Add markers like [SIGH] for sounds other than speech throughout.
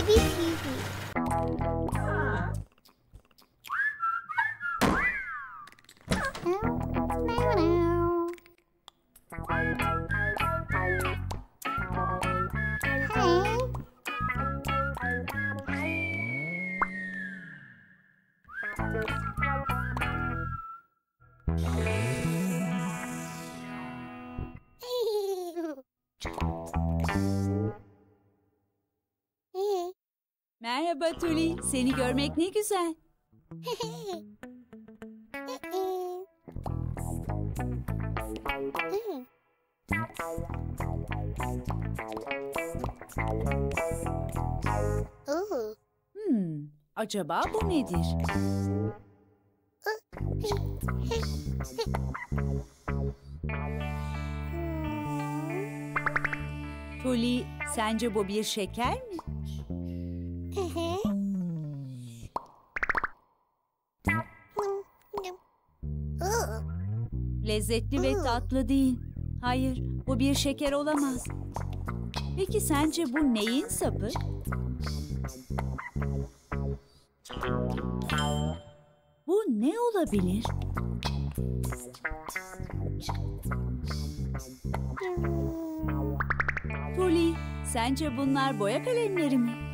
Baby TV. Merhaba Tuli, seni görmek ne güzel. Hmm, acaba bu nedir? Tuli, sence bu bir şeker mi? Lezzetli ve tatlı değil. Hayır, bu bir şeker olamaz. Peki sence bu neyin sapı? Bu ne olabilir? Tuli, sence bunlar boya kalemleri mi?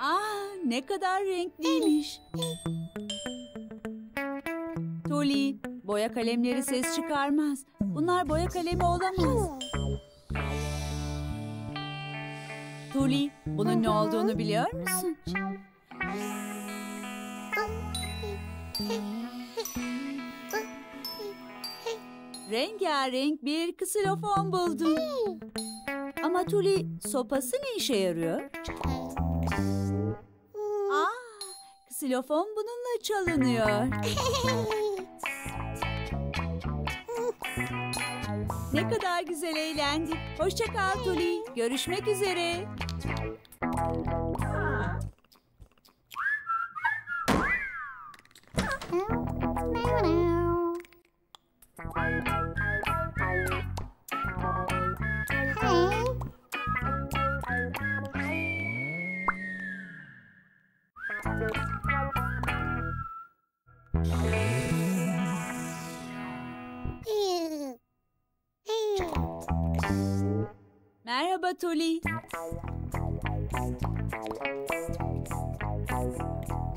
Aa, ne kadar renkliymiş. Tuli, boya kalemleri ses çıkarmaz. Bunlar boya kalemi olamaz. Tuli, bunun ne olduğunu biliyor musun? Rengarenk bir ksilofon buldum. Ama Tuli, sopası ne işe yarıyor? Aa, ksilofon bununla çalınıyor. Ne kadar güzel eğlendik. Hoşça kal Tuli. Görüşmek üzere. Hey. Merhaba.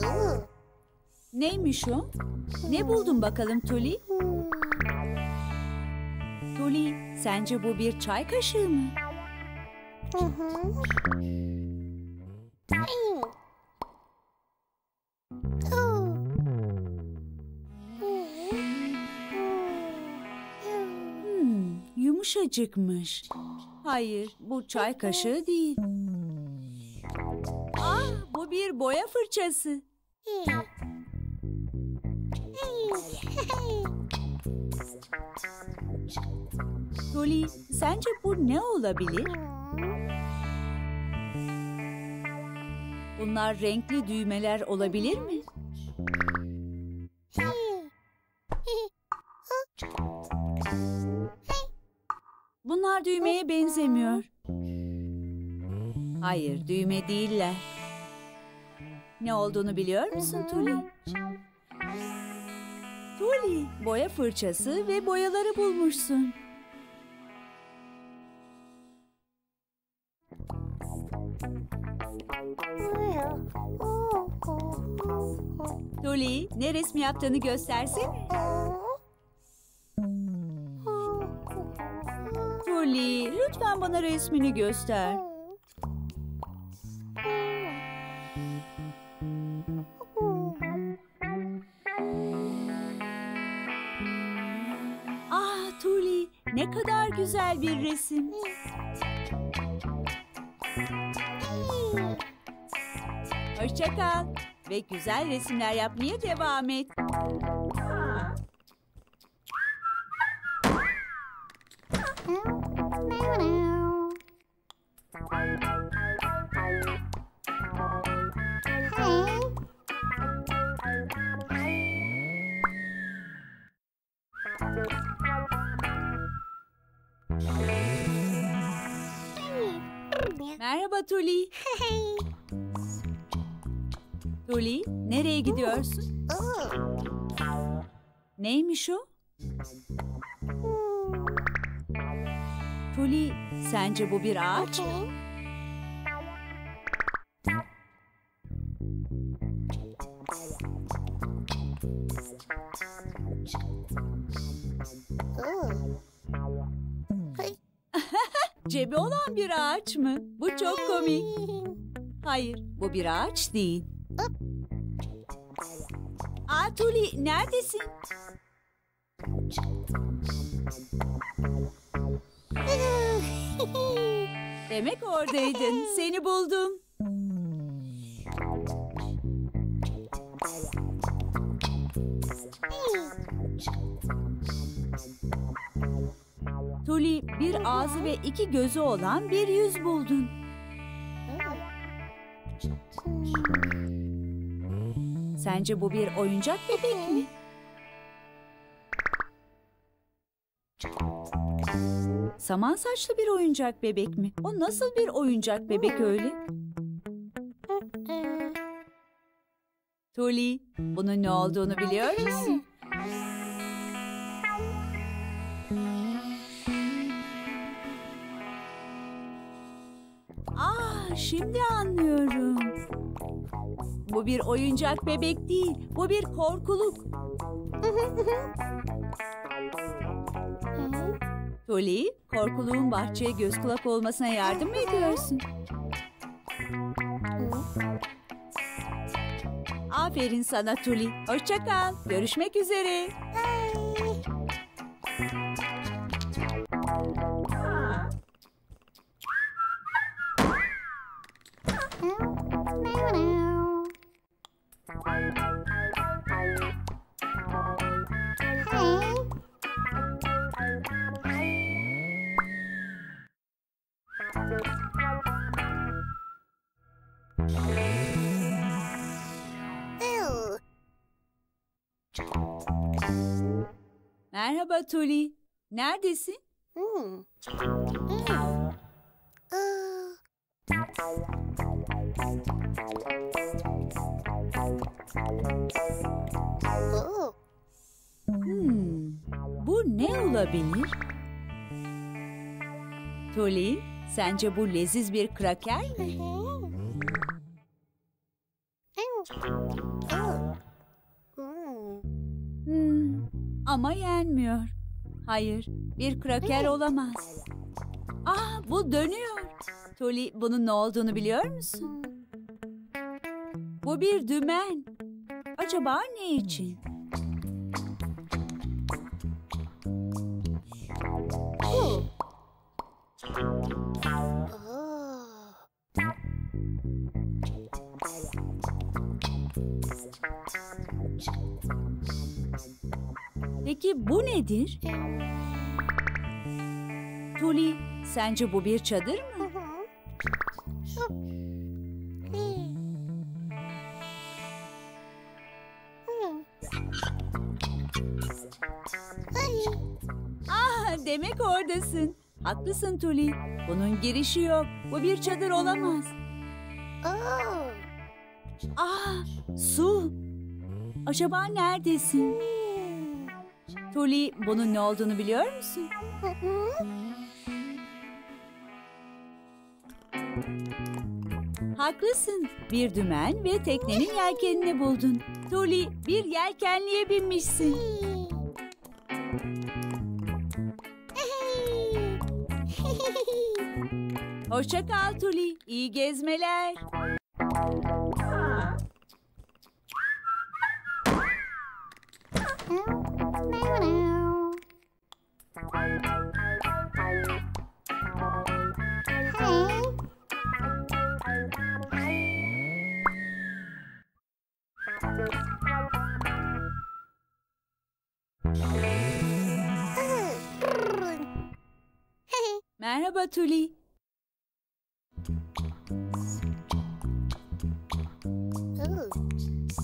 Ooh. Neymiş o? Ne buldun bakalım Tuli? Tuli, sence bu bir çay kaşığı mı? Mhm. Ooh. Hmm, yumuşacıkmış. Hayır, bu çay kaşığı değil. Ah, bu bir boya fırçası. Tuli, sence bu ne olabilir? Bunlar renkli düğmeler olabilir mi? Bunlar düğmeye benzemiyor. Hayır, düğme değiller. Ne olduğunu biliyor musun Tuli? Tuli, boya fırçası ve boyaları bulmuşsun. Tuli, ne resmi yaptığını göstersene. Tuli, lütfen bana resmini göster. Ah Tuli, ne kadar güzel bir resim. Hoşça kal ve güzel resimler yapmaya devam et. Tuli, nereye gidiyorsun? Neymiş o? Tuli, sence bu bir ağaç mı? [LAUGHS] Cebi olan bir ağaç mı? Bu çok komik. Hayır, bu bir ağaç değil. Aa Tuli, neredesin? [LAUGHS] Demek oradaydın. [LAUGHS] Seni buldum. Tuli, bir ağzı ve iki gözü olan bir yüz buldun. [LAUGHS] Sence bu bir oyuncak bebek mi? Saman saçlı bir oyuncak bebek mi? O nasıl bir oyuncak bebek öyle? Tuli, bunun ne olduğunu biliyor musun? Aa, şimdi anlıyorum. Bu bir oyuncak bebek değil, bu bir korkuluk. Tuli, korkuluğun bahçeye göz kulak olmasına yardım mı ediyorsun? Aferin sana Tuli. Hoşça kal. Görüşmek üzere. Merhaba Tuli. Neredesin? Hmm. Hmm, bu ne olabilir? Tuli, sence bu leziz bir kraker mi? Yenmiyor. Hayır, bir kraker olamaz. Ah, bu dönüyor. Tuli, bunun ne olduğunu biliyor musun? Bu bir dümen. Acaba ne için? Oh. Peki bu nedir? Tuli, sence bu bir çadır mı? Ah, demek oradasın. Haklısın Tuli. Bunun girişi yok. Bu bir çadır olamaz. Ah, su. Acaba neredesin? Tuli, bunun ne olduğunu biliyor musun? Haklısın. Bir dümen ve teknenin yelkenini buldun. Tuli, bir yelkenliye binmişsin. Hoşça kal Tuli. İyi gezmeler. Merhaba Tuli.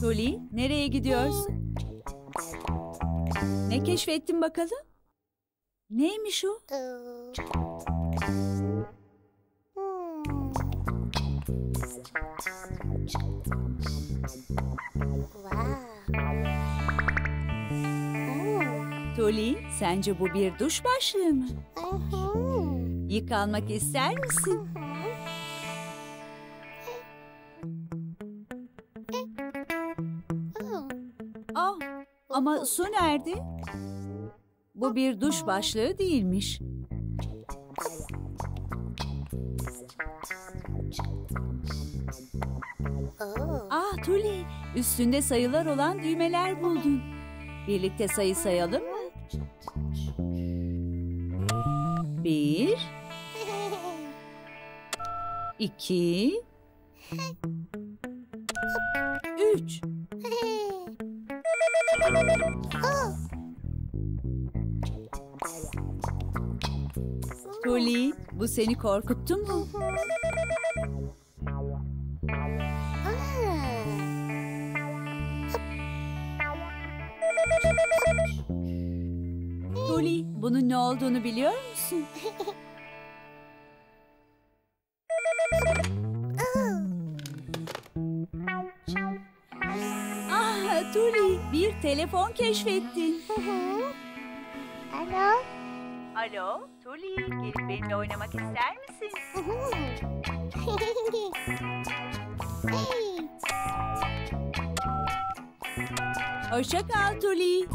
Tuli, nereye gidiyorsun? Ne keşfettin bakalım? Neymiş o? Tuli, sence bu bir duş başlığı mı? Yıkanmak ister misin? Ah, ama su nerede? Bu bir duş başlığı değilmiş. Ah Tuli, üstünde sayılar olan düğmeler buldun. Birlikte sayı sayalım 2 3 Kuli, bu seni korkuttu mu? Kuli, bunun ne olduğunu biliyor musun? [LAUGHS] Telefon keşfettin. Alo. Alo, Tuli, gelip benimle oynamak ister misin? [LAUGHS] hey. Hoşça kal Tuli.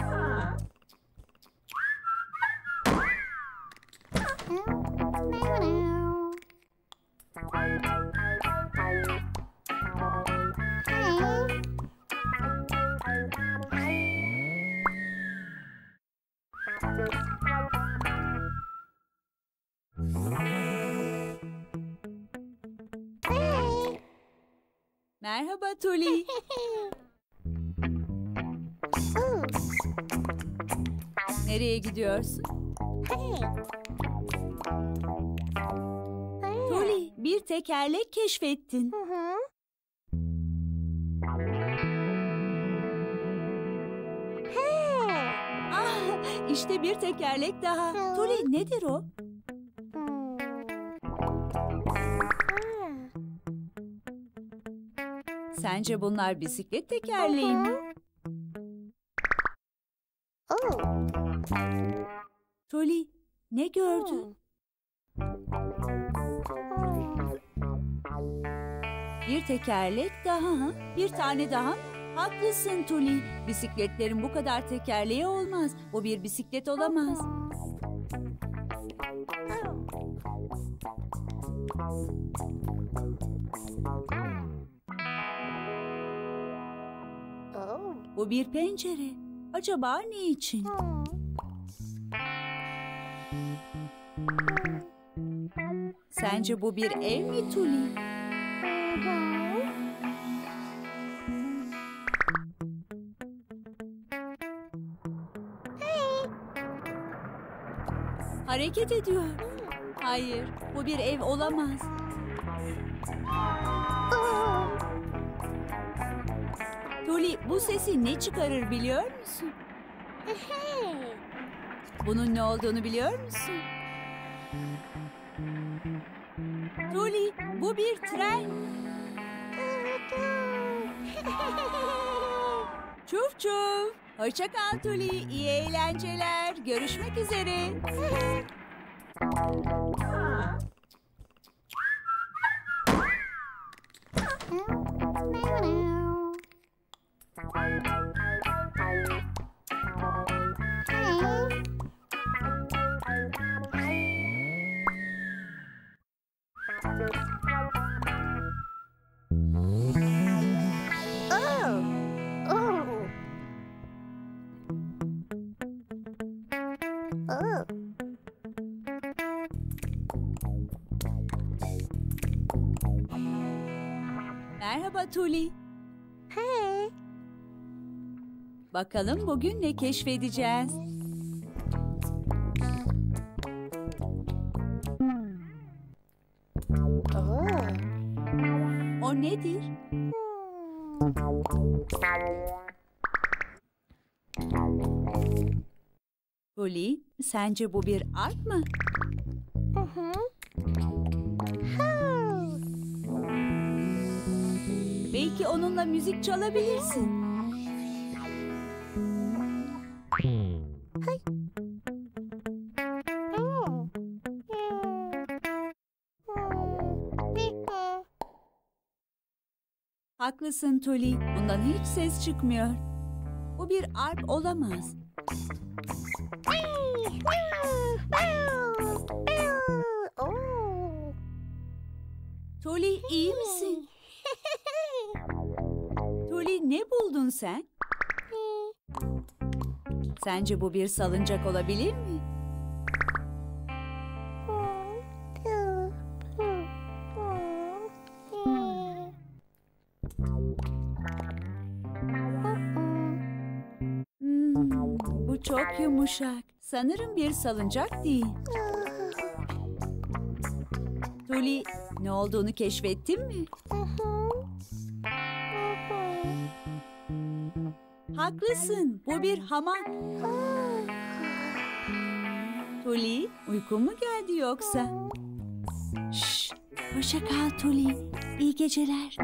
Hey. Merhaba Tuli. [LAUGHS] Nereye gidiyorsun? Tuli, bir tekerlek keşfettin. Hı. Ah, işte bir tekerlek daha. Tuli, nedir o? Sence bunlar bisiklet tekerleği mi? Oh. Tuli, ne gördün? Bir tekerlek daha. Bir tane daha? Haklısın Tuli. Bisikletlerin bu kadar tekerleği olmaz. Bu bir bisiklet olamaz. Bu bir pencere. Acaba ne için? Sence bu bir ev mi Tuli? Hareket ediyor. Hayır, bu bir ev olamaz. Bu sesi ne çıkarır biliyor musun? [LAUGHS] Bunun ne olduğunu biliyor musun? Tuli, bu bir tren. [LAUGHS] Çuf çuf. Hoşça kal Tuli. İyi eğlenceler. Görüşmek üzere. [LAUGHS] Merhaba Tuli. Hey. Bakalım bugün ne keşfedeceğiz? Oh. O nedir? Tuli, sence bu bir ark mı? Mhm. Oh. Belki onunla müzik çalabilirsin. Haklısın Tuli. Bundan hiç ses çıkmıyor. Bu bir arp olamaz. Tuli iyi misin? Ne buldun sen? Sence bu bir salıncak olabilir mi? Hmm, bu çok yumuşak. Sanırım bir salıncak değil. Tuli ne olduğunu keşfettin mi? Haklısın. Bu bir hamak. Tuli, uykun mu geldi yoksa? Şş, hoşça kal Tuli. İyi geceler.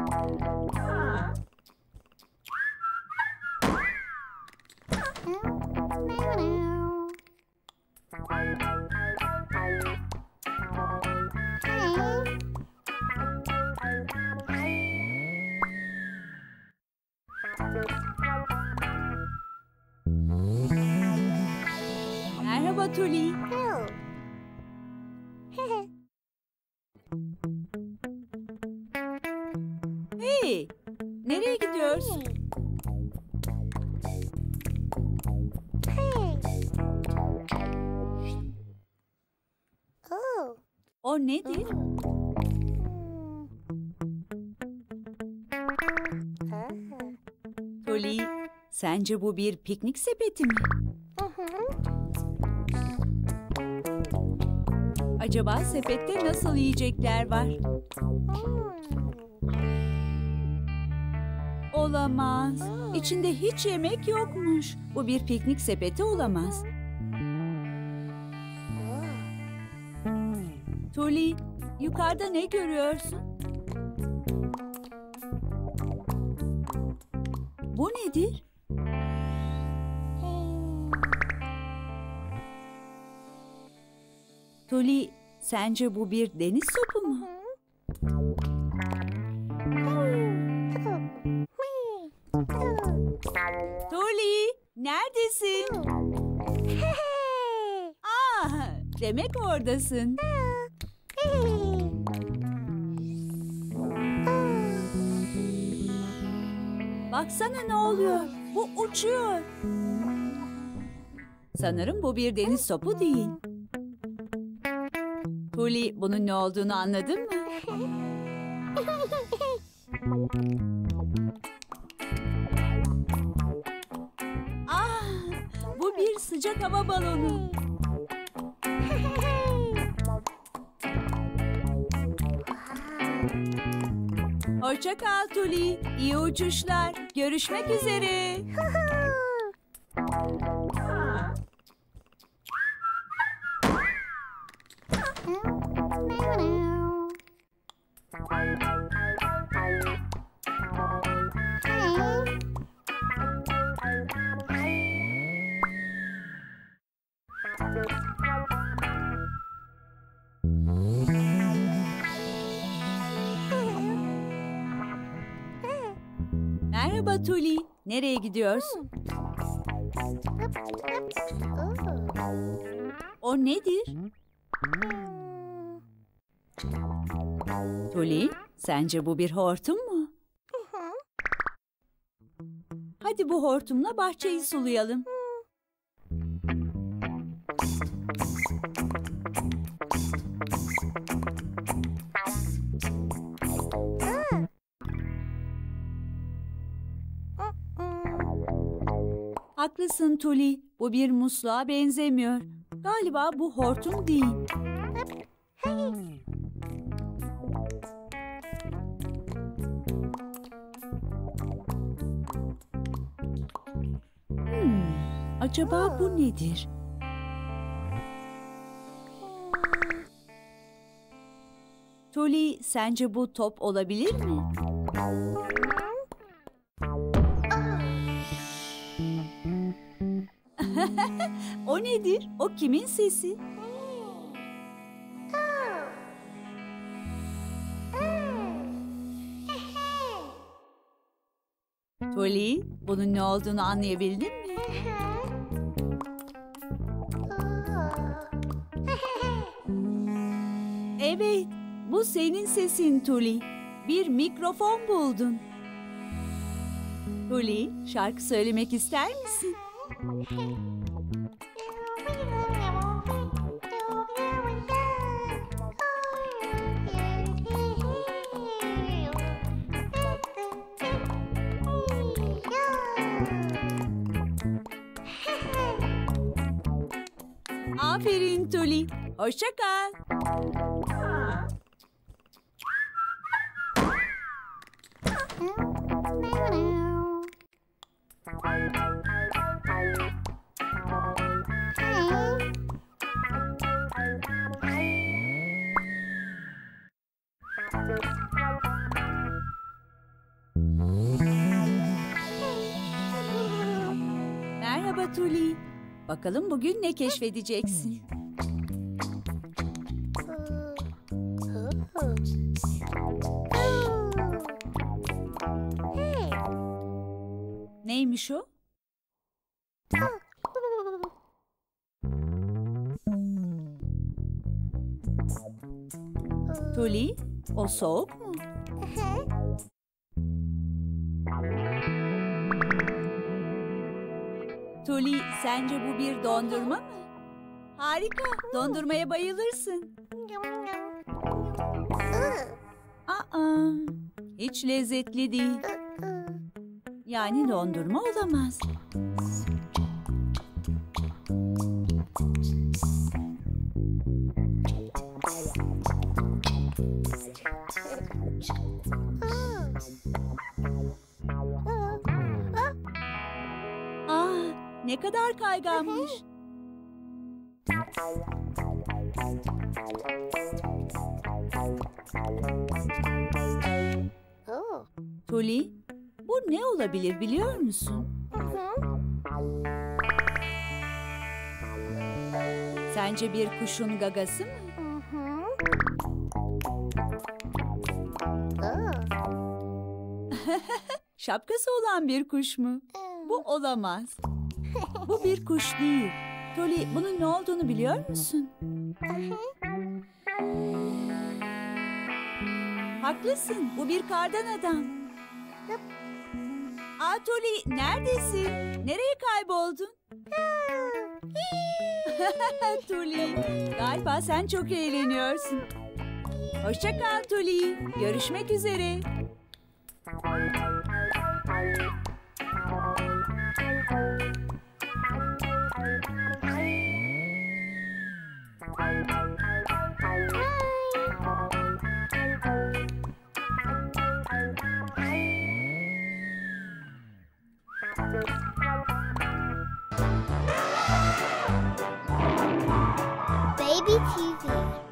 Tuli, sence bu bir piknik sepeti mi? Acaba sepette nasıl yiyecekler var? Olamaz. İçinde hiç yemek yokmuş. Bu bir piknik sepeti olamaz. Tuli, yukarıda ne görüyorsun? Bu nedir? Tuli, sence bu bir deniz sopu mu? Tuli, neredesin? Ah, demek oradasın. Baksana ne oluyor? Bu uçuyor. Sanırım bu bir deniz sopu değil. Tuli, bunun ne olduğunu anladın mı? Ah, bu bir sıcak hava balonu. [LAUGHS] Hoşça kal Tuli. İyi uçuşlar. Görüşmek üzere. [LAUGHS] Nereye gidiyorsun? O nedir? Tuli, sence bu bir hortum mu? Hadi bu hortumla bahçeyi sulayalım. Haklısın Tuli. Bu bir musluğa benzemiyor. Galiba bu hortum değil. Hmm, acaba bu nedir? Tuli, sence bu top olabilir mi? Nedir? O kimin sesi? Toli, bunun ne olduğunu anlayabildin mi? Evet, bu senin sesin Tuli. Bir mikrofon buldun. Tuli, şarkı söylemek ister misin? [LAUGHS] Aferin Tuli. Hoşça kal. Bakalım bugün ne keşfedeceksin? Neymiş o? Tuli, o soğuk mu? Tuli, sence bu bir dondurma mı? Harika, dondurmaya bayılırsın. Aa, hiç lezzetli değil. Yani dondurma olamaz. Ne kadar kayganmış. Tuli, bu ne olabilir biliyor musun? Sence bir kuşun gagası mı? [LAUGHS] [LAUGHS] Şapkası olan bir kuş mu? Bu olamaz. Bu bir kuş değil. Tuli, bunun ne olduğunu biliyor musun? Haklısın. Bu bir kardan adam. Aa Tuli, neredesin? Nereye kayboldun? [LAUGHS] Tuli, galiba sen çok eğleniyorsun. Hoşça kal Tuli. Görüşmek üzere.